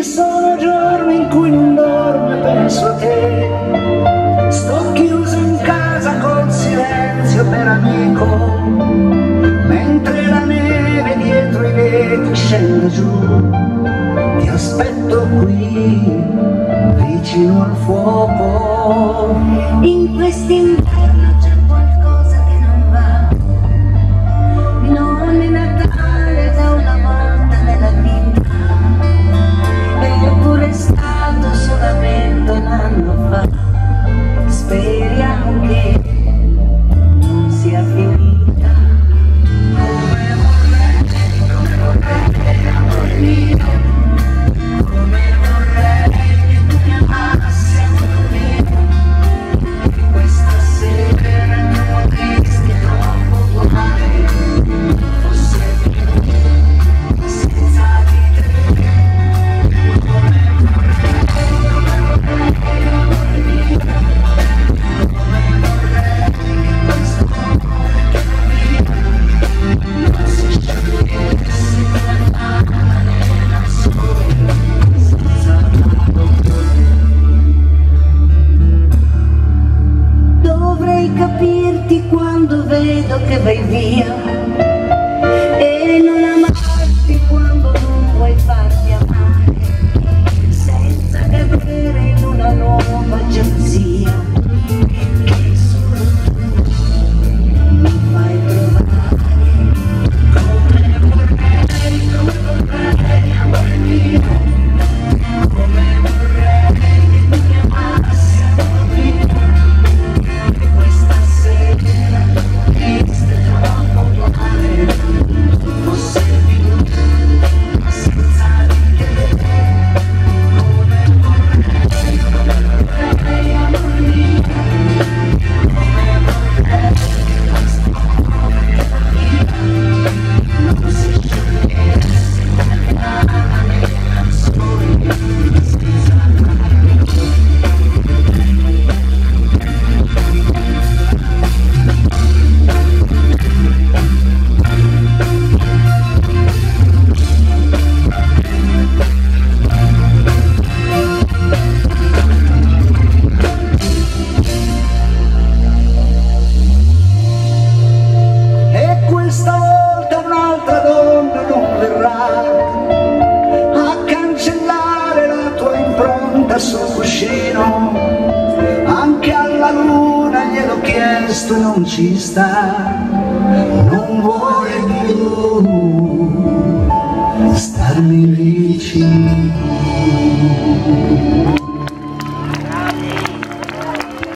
Sono giorni in cui non dormo e penso a te. Sto chiuso in casa col silenzio per amico, mentre la neve dietro i vetri scende giù. Ti aspetto qui, vicino al fuoco. In questi olvido que vivía. vicino, anche alla luna gliel'ho chiesto e non ci sta, non vuole più starmi lì.